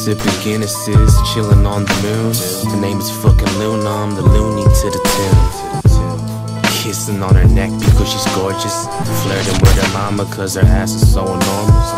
Sipping Guinnesses, chilling on the moon. Her name is fucking Luna, I'm the loony to the tune. Kissing on her neck because she's gorgeous. Flirting with her mama cause her ass is so enormous.